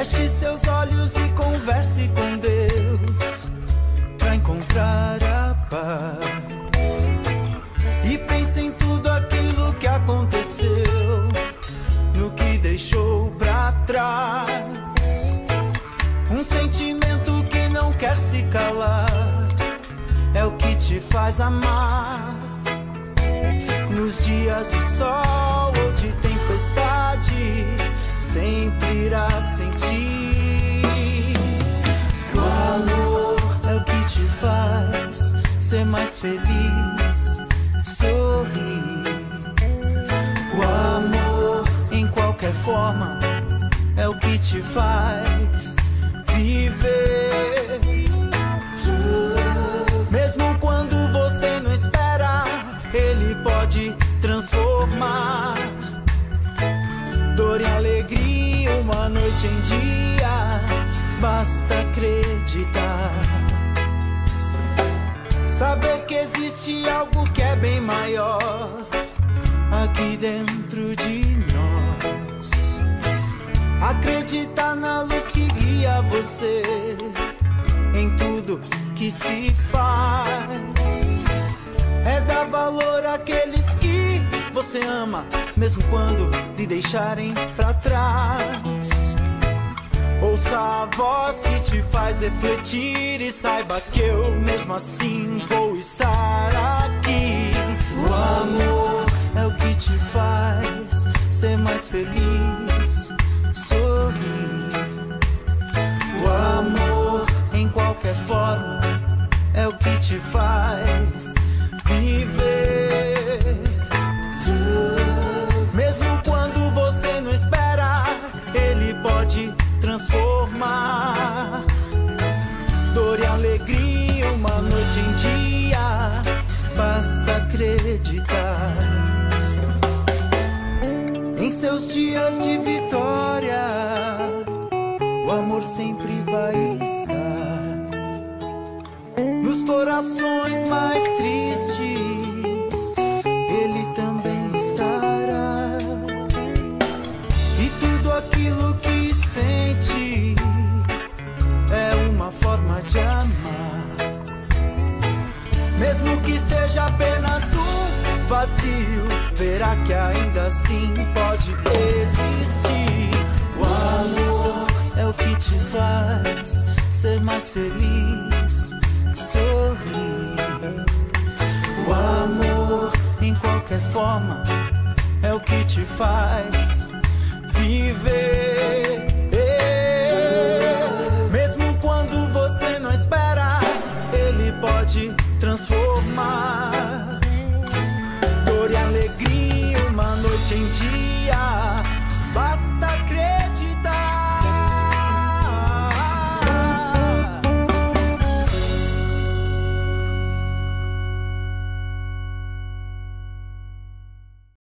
Feche seus olhos e converse com Deus para encontrar a paz. E pense em tudo aquilo que aconteceu, no que deixou pra trás. Um sentimento que não quer se calar é o que te faz amar. Nos dias de sol ou de tempestade, sempre irá ser mais feliz, sorrir. O amor, em qualquer forma, é o que te faz viver. Mesmo quando você não espera, ele pode transformar dor em alegria, uma noite em dia. Basta acreditar. Saber que existe algo que é bem maior aqui dentro de nós. Acreditar na luz que guia você em tudo que se faz. É dar valor àqueles que você ama, mesmo quando te deixarem pra trás. Ouça a voz que te faz refletir e saiba que eu mesmo assim vou estar aqui. O amor é o que te faz ser mais feliz, sorrir. O amor, em qualquer forma, é o que te faz vitória. O amor sempre vai estar nos corações mais tristes. Ele também estará. E tudo aquilo que sente é uma forma de amar. Mesmo que seja apenas um vazio, verá que ainda assim pode existir. O amor é o que te faz ser mais feliz, sorrir. O amor, em qualquer forma, é o que te faz viver. noite em dia. Basta